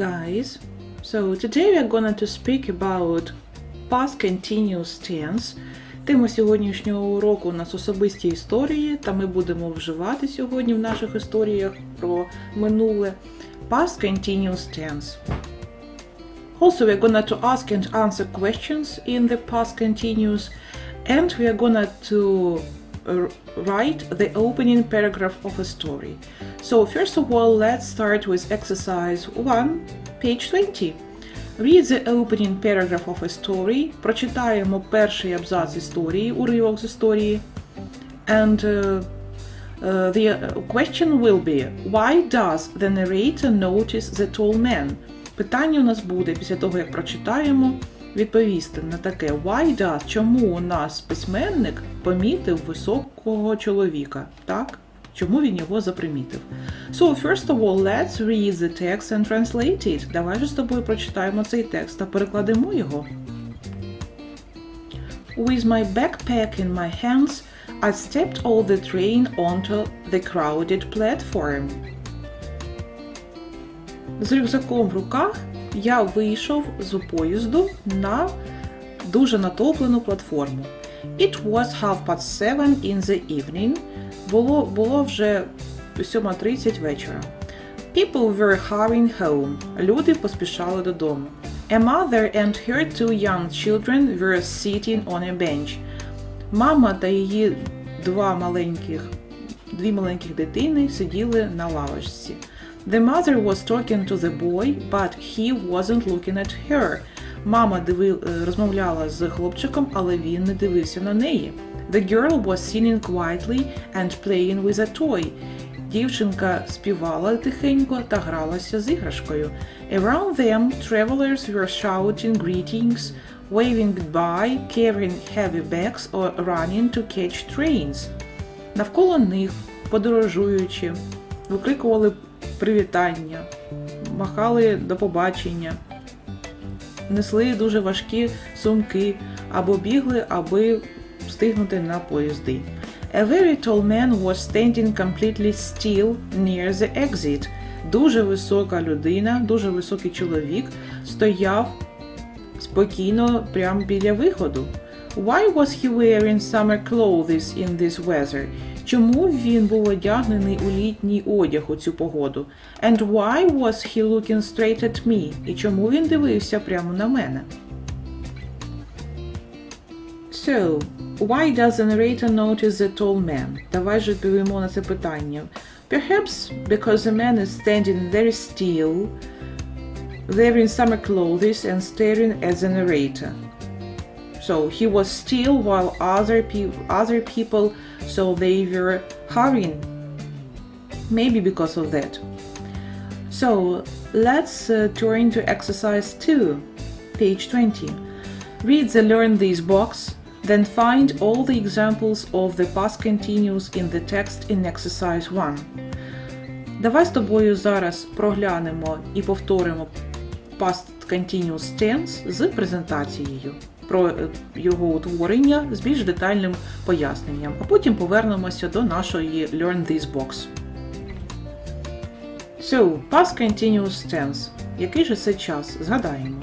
guys! So today we are going to speak about past continuous tense. Тема сьогоднішнього уроку у нас особисті історії, та ми будемо вживати сьогодні в наших історіях про минуле past continuous tense. Also, we're going to ask and answer questions in the past continuous, and we are going to uh, write the opening paragraph of a story. So, first of all, let's start with exercise 1, page 20. Read the opening paragraph of a story. Прочитаємо перший абзац історії, уривок з історії. And uh, uh, the question will be Why does the narrator notice the tall man? Питання у нас буде після того, як прочитаємо, відповісти на таке Why does? Чому у нас письменник помітив високого чоловіка? Так? Чому він його запримітив? So, first of all, let's read the text and translate it. Давай же з тобою прочитаємо цей текст та перекладемо його. With my backpack in my hands, I stepped off the train onto the crowded platform. З рюкзаком в руках я вийшов з поїзду на дуже натоплену платформу. It was half past seven in the evening. Було, було вже 7.30 вечора. People were hurrying home. Люди поспішали додому. A mother and her two young children were sitting on a bench. Мама та її два маленьких, дві маленьких дитини сиділи на лавочці. The mother was talking to the boy, but he wasn't looking at her. Мама диви, розмовляла з хлопчиком, але він не дивився на неї. The girl was singing quietly and playing with a toy. Дівчинка співала тихенько та гралася з іграшкою. Around them, travelers were shouting greetings, waving goodbye, carrying heavy bags or running to catch trains. Навколо них, подорожуючи, викрикували привітання, махали до побачення, несли дуже важкі сумки або бігли, аби встигнути на поїзди. A very tall man was standing completely still near the exit. Дуже висока людина, дуже високий чоловік стояв спокійно прямо біля виходу. Why was he wearing summer clothes in this weather? Чому він був одягнений у літній одяг у цю погоду? And why was he looking straight at me? І чому він дивився прямо на мене? So, why does the narrator notice the tall man? Давай же відповімо на це питання. Perhaps because the man is standing very still, wearing summer clothes and staring at the narrator. So he was still while other, pe- other people, so they were hurrying. Maybe because of that. So let's uh, turn to exercise 2, page 20. Read the Learn This box, then find all the examples of the past continuous in the text in exercise 1. Давай з тобою зараз проглянемо і повторимо past continuous tense з презентацією Про його утворення з більш детальним поясненням, а потім повернемося до нашої Learn This Box. So, past continuous tense. Який же це час? Згадаємо.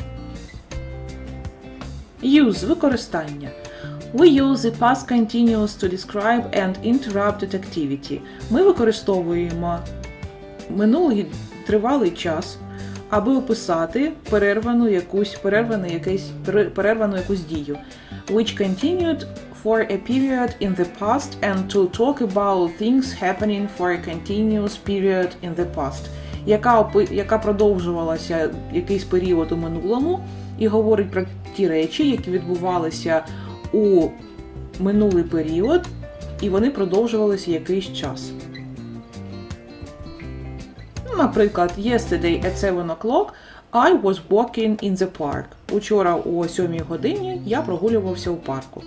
Use використання. We use the past continuous to describe an interrupted activity. Ми використовуємо минулий тривалий час, аби описати перервану якусь перервану якесь перервану якусь дію, which continued for a period in the past and to talk about things happening for a continuous period in the past, яка яка продовжувалася якийсь період у минулому і говорить про ті речі, які відбувалися у минулий період, і вони продовжувалися якийсь час. Наприклад, yesterday at 7 o'clock I was walking in the park. Учора о 7 годині я прогулювався у парку.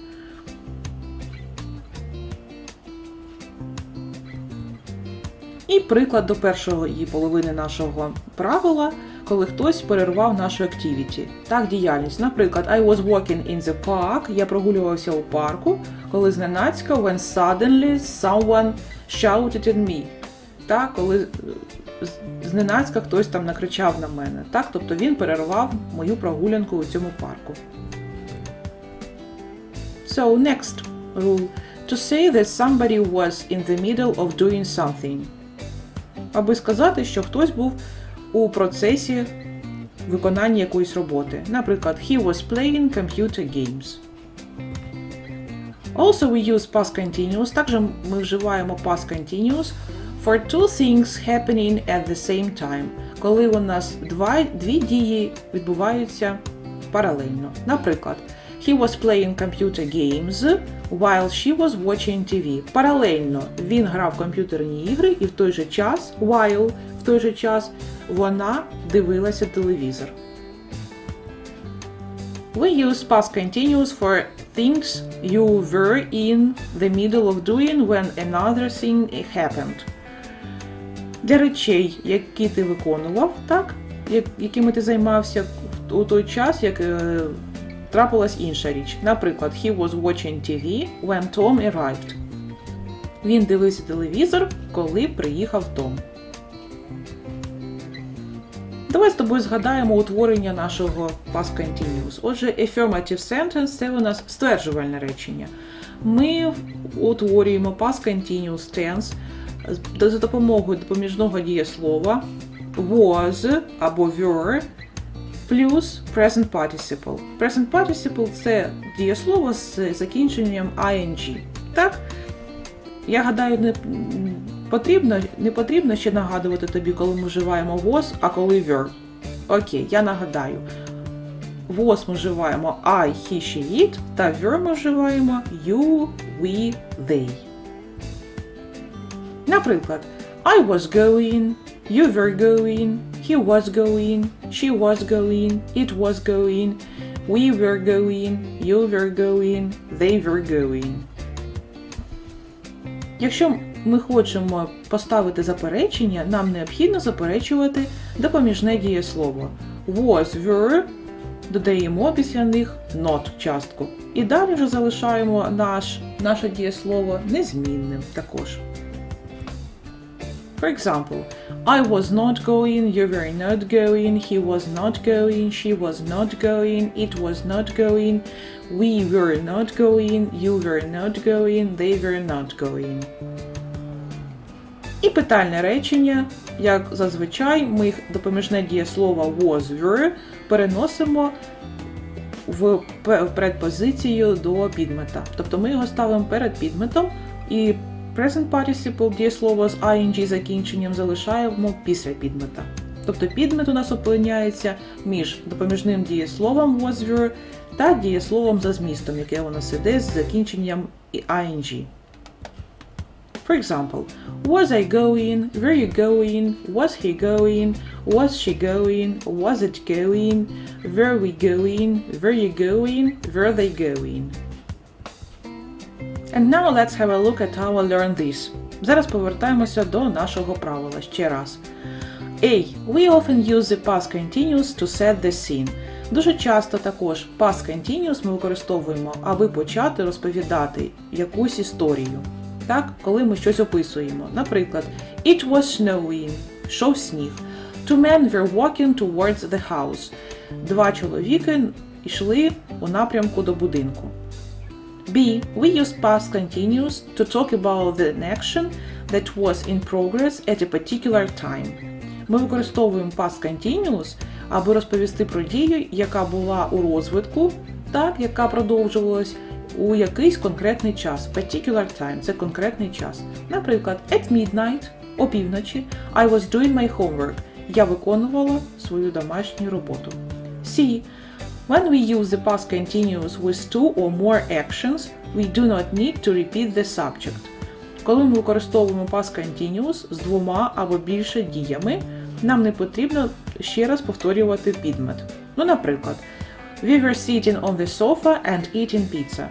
І приклад до першої половини нашого правила, коли хтось перервав нашу activity. Так, діяльність. Наприклад, I was walking in the park, я прогулювався у парку, коли зненацька when suddenly someone shouted at me. Так, коли зненацька хтось там накричав на мене. Так? Тобто він перервав мою прогулянку у цьому парку. So, next rule. To say that somebody was in the middle of doing something. Аби сказати, що хтось був у процесі виконання якоїсь роботи. Наприклад, he was playing computer games. Also we use past continuous. Також ми вживаємо past continuous for two things happening at the same time. Коли у нас два, дві дії відбуваються паралельно. Наприклад, he was playing computer games while she was watching TV. Паралельно він грав в комп'ютерні ігри і в той же час, while в той же час вона дивилася телевізор. We use past continuous for things you were in the middle of doing when another thing happened. Для речей, які ти виконував, так? якими ти займався у той час, як е, трапилась інша річ. Наприклад, he was watching TV when Tom arrived. Він дивився телевізор, коли приїхав Том. Давай з тобою згадаємо утворення нашого past continuous. Отже, affirmative sentence це у нас стверджувальне речення. Ми утворюємо past continuous tense за допомогою допоміжного дієслова was або were плюс present participle. Present participle це дієслово з закінченням ing. Так? Я гадаю, не потрібно, не потрібно ще нагадувати тобі, коли ми вживаємо was, а коли were. Окей, я нагадаю. Was ми вживаємо I, he, she, it, та were ми вживаємо you, we, they. Наприклад, I was going, you were going, he was going, she was going, it was going, we were going, you were going, they were going. Якщо ми хочемо поставити заперечення, нам необхідно заперечувати допоміжне дієслово. Was, were, додаємо після них not частку. І далі вже залишаємо наш, наше дієслово незмінним також. For example, I was not going, you were not going, he was not going, she was not going, it was not going, we were not going, you were not going, they were not going. І питальне речення, як зазвичай, ми допоміжне дієслово was were переносимо в предпозицію до підмета. Тобто ми його ставимо перед підметом і Present participle дієслово з ing закінченням залишаємо після підмета. Тобто підмет у нас опиняється між допоміжним дієсловом was were та дієсловом за змістом, яке у нас іде з закінченням ing. For example, was I going, were you going, was he going, was she going, was it going, were we going, were you going, were they going. And now let's have a look at how I learned this. Зараз повертаємося до нашого правила ще раз. A. We often use the past continuous to set the scene. Дуже часто також past continuous ми використовуємо, аби почати розповідати якусь історію. Так, коли ми щось описуємо. Наприклад, It was snowing. Йшов сніг. Two men were walking towards the house. Два чоловіки йшли у напрямку до будинку. B. We use past continuous to talk about the action that was in progress at a particular time. Ми використовуємо past continuous, аби розповісти про дію, яка була у розвитку, так, яка продовжувалась у якийсь конкретний час. Particular time це конкретний час. Наприклад, at midnight, опівночі, I was doing my homework. Я виконувала свою домашню роботу. C. When we use the past continuous with two or more actions, we do not need to repeat the subject. Коли ми використовуємо past continuous з двома або більше діями, нам не потрібно ще раз повторювати підмет. Ну, наприклад, We were sitting on the sofa and eating pizza.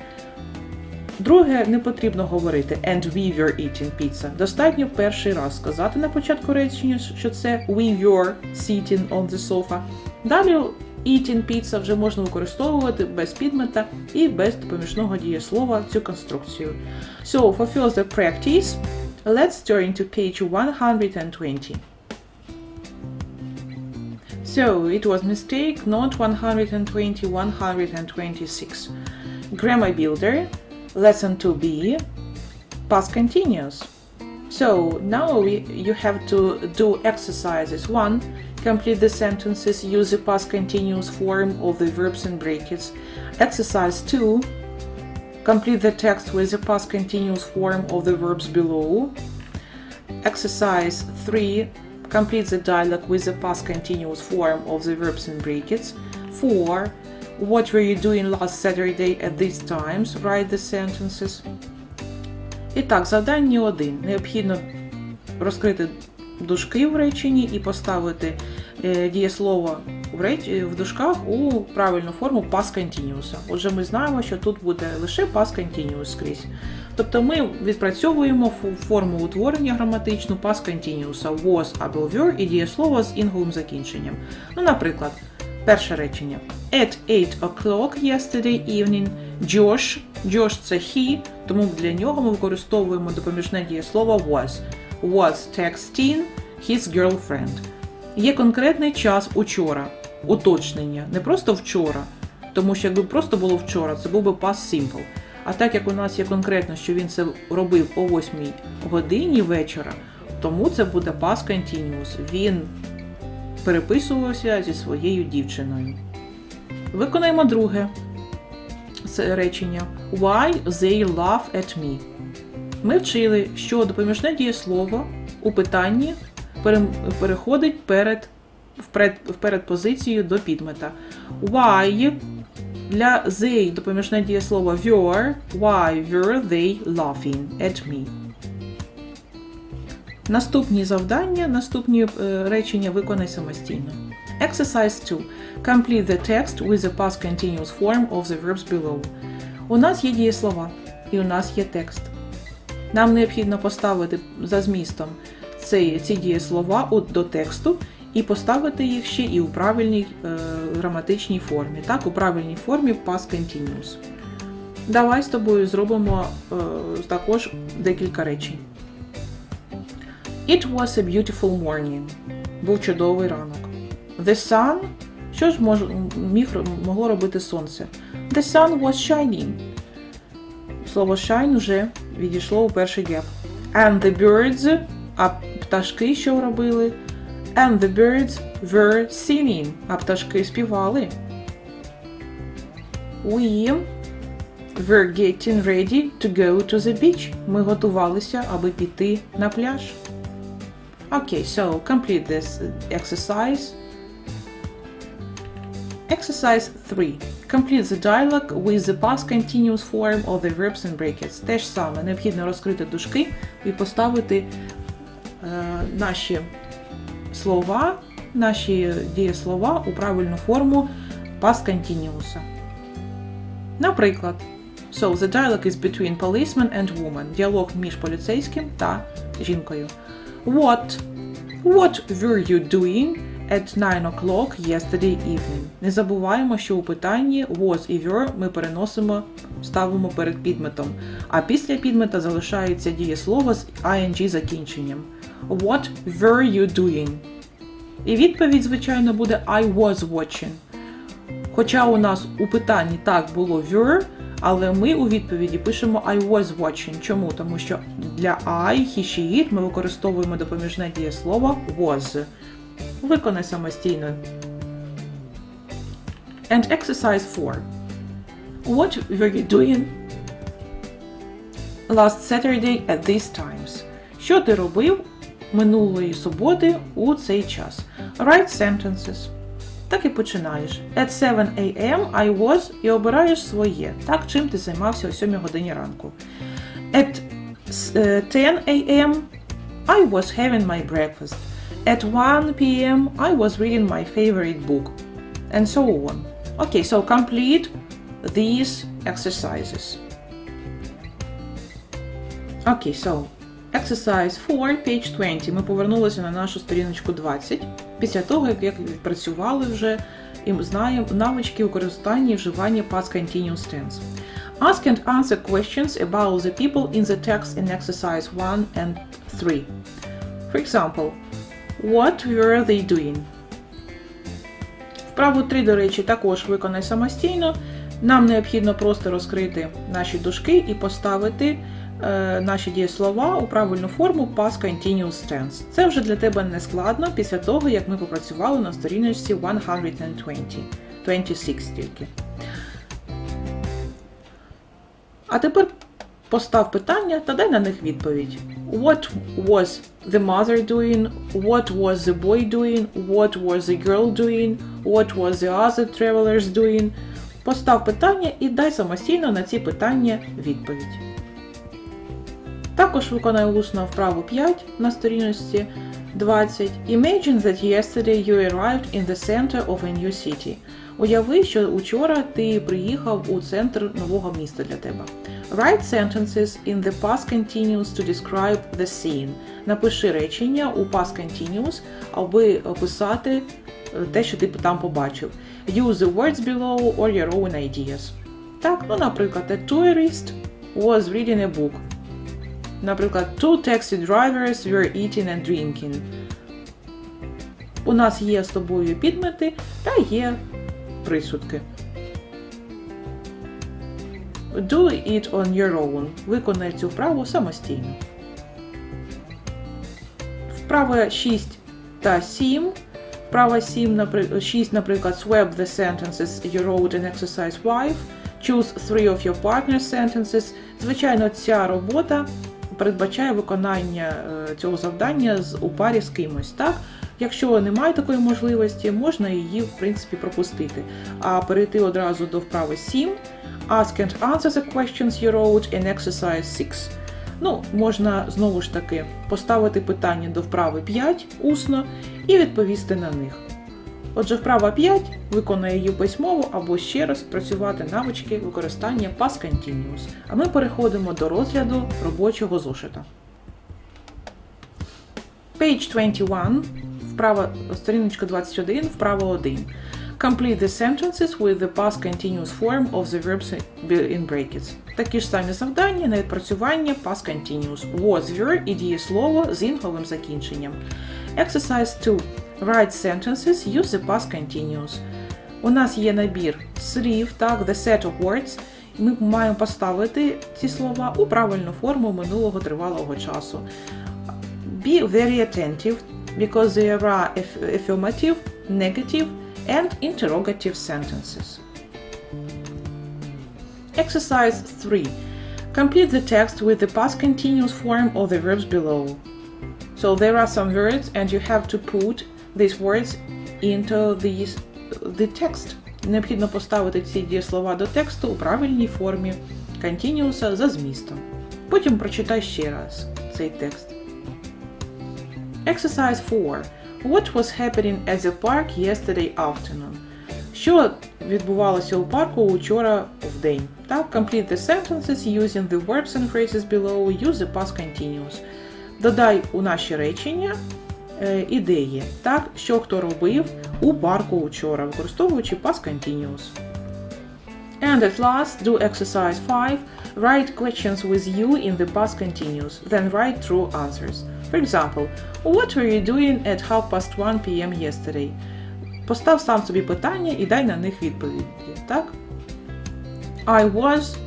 Друге, не потрібно говорити and we were eating pizza. Достатньо перший раз сказати на початку речення, що це we were sitting on the sofa. Далі Eating pizza вже можна використовувати без підмета і без допоміжного дієслова цю конструкцію. So, for further practice, let's turn to page 120. So it was mistake, not 120, 126. Grammar builder, lesson 2b, past continuous. So now we, you have to do exercises. One, complete the sentences, use the past continuous form of the verbs and brackets. Exercise 2, complete the text with the past continuous form of the verbs below. Exercise 3, complete the dialogue with the past continuous form of the verbs and brackets. 4, what were you doing last Saturday at these times? Write the sentences. І так, завдання 1. Необхідно розкрити Дужки в реченні і поставити е, дієслово реч... в дужках у правильну форму past continuous. Отже, ми знаємо, що тут буде лише past continuous скрізь. Тобто ми відпрацьовуємо форму утворення граматичну past continuous, was або were і дієслово з інговим закінченням. Ну, наприклад, перше речення. At 8 o'clock yesterday evening, Josh, Josh це he, тому для нього ми використовуємо допоміжне дієслово was. Was texting his girlfriend. Є конкретний час учора, уточнення, не просто вчора, тому що якби просто було вчора, це був би past simple. А так як у нас є конкретно, що він це робив о 8 годині вечора, тому це буде past continuous. Він переписувався зі своєю дівчиною. Виконаємо друге речення. Why they laugh at me. Ми вчили, що допоміжне дієслово у питанні переходить перед, вперед, вперед позицією до підмета. Why для they допоміжне дієслово were. Why were they laughing at me? Наступні завдання, наступні е, речення виконай самостійно. Exercise 2. Complete the text with the past continuous form of the verbs below. У нас є дієслова і у нас є текст. Нам необхідно поставити за змістом ці, ці дієслова до тексту і поставити їх ще і у правильній е, граматичній формі. Так, у правильній формі past continuous. Давай з тобою зробимо е, також декілька речень. It was a beautiful morning. Був чудовий ранок. The sun. Що ж мож, міг, могло робити сонце? The sun was shining. Слово shine вже відійшло у перший геп. And the birds. А пташки що робили? And the birds were singing. А пташки співали. We were getting ready to go to the beach. Ми готувалися, аби піти на пляж. Okay, so complete this exercise. Exercise 3. Complete the dialogue with the past continuous form of the verbs and brackets. Те ж саме, необхідно розкрити дужки і поставити е, наші слова, наші дієслова у правильну форму past continuous. Наприклад, so the dialogue is between policeman and woman. Діалог між поліцейським та жінкою. What? What were you doing at 9 o'clock yesterday evening? Не забуваємо, що у питанні was і were ми переносимо, ставимо перед підметом, а після підмета залишається дієслово з ing закінченням. What were you doing? І відповідь, звичайно, буде I was watching. Хоча у нас у питанні так було were, але ми у відповіді пишемо I was watching. Чому? Тому що для I, he, she, it ми використовуємо допоміжне дієслово was. Виконай самостійно. And exercise 4. What were you doing last Saturday at these times? Що ти робив минулої суботи у цей час? Write sentences. Так і починаєш. At 7 a.m. I was і обираєш своє. Так, чим ти займався о 7 годині ранку. At 10 a.m. I was having my breakfast. At 1 p.m. I was reading my favorite book. And so on. Okay, so complete these exercises. Okay, so exercise 4, page 20. Ми повернулися на нашу сторіночку 20. Після того, як відпрацювали вже і знаємо навички використання і вживання past continuous tense. Ask and answer questions about the people in the text in exercise 1 and 3. For example, what were they doing? Вправу 3, до речі, також виконай самостійно. Нам необхідно просто розкрити наші дужки і поставити е, наші дієслова у правильну форму past continuous tense. Це вже для тебе не складно після того, як ми попрацювали на сторіночці 120, 26 тільки. А тепер постав питання та дай на них відповідь. What was the mother doing? What was the boy doing? What was the girl doing? What was the other travelers doing? Постав питання і дай самостійно на ці питання відповідь. Також виконай усно вправу 5 на сторіночці 20. Imagine that yesterday you arrived in the center of a new city. Уяви, що учора ти приїхав у центр нового міста для тебе. Write sentences in the past continuous to describe the scene. Напиши речення у past continuous, аби описати те, що ти там побачив. Use the words below or your own ideas. Так, ну, наприклад, a tourist was reading a book. Наприклад, two taxi drivers were eating and drinking. У нас є з тобою підмети та є присудки. Do it on your own. Виконай цю вправу самостійно. Вправа 6 та 7. Вправа 7, 6, наприклад, swap the sentences you wrote in exercise 5. Choose three of your partner's sentences. Звичайно, ця робота передбачає виконання цього завдання у парі з кимось. так? Якщо немає такої можливості, можна її, в принципі, пропустити. А перейти одразу до вправи 7. Ask and answer the questions you wrote in exercise 6. Ну, можна знову ж таки поставити питання до вправи 5 усно і відповісти на них. Отже, вправа 5 виконує її письмово або ще раз працювати навички використання past continuous. А ми переходимо до розгляду робочого зошита. Page 21, вправа, сторіночка 21, вправа 1. Complete the sentences with the past continuous form of the verbs in brackets. Такі ж самі завдання на відпрацювання past continuous. Was, were і дієслово з інговим закінченням. Exercise 2. Write sentences, use the past continuous. У нас є набір слів, так, the set of words. Ми маємо поставити ці слова у правильну форму минулого тривалого часу. Be very attentive, because there are affirmative, negative, and interrogative sentences. Exercise 3. Complete the text with the past continuous form of the verbs below. So there are some words and you have to put these words into these, the text. Необхідно поставити ці дієслова до тексту у правильній формі continuous за змістом. Потім прочитай ще раз цей текст. Exercise 4. What was happening at the park yesterday afternoon? Що відбувалося у парку учора в день? Так, complete the sentences using the verbs and phrases below. Use the past continuous. Додай у наші речення е, ідеї, так, що хто робив у парку учора, використовуючи past continuous. And at last, do exercise 5. Write questions with you in the past continuous, then write true answers. For example, what were you doing at half past 1 p.m. yesterday? Постав сам собі питання і дай на них відповіді, так? I was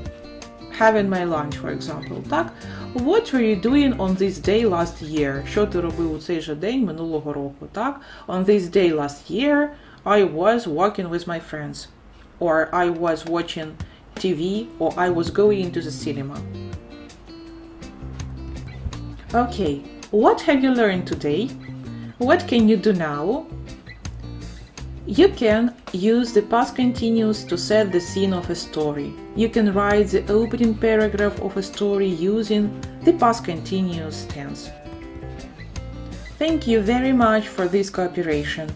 having my lunch, for example, так? What were you doing on this day last year? Що ти робив у цей же день минулого року, так? On this day last year, I was walking with my friends. Or I was watching TV, or I was going into the cinema. Okay, what have you learned today? What can you do now? You can use the past continuous to set the scene of a story. You can write the opening paragraph of a story using the past continuous tense. Thank you very much for this cooperation.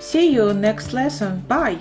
See you next lesson. Bye!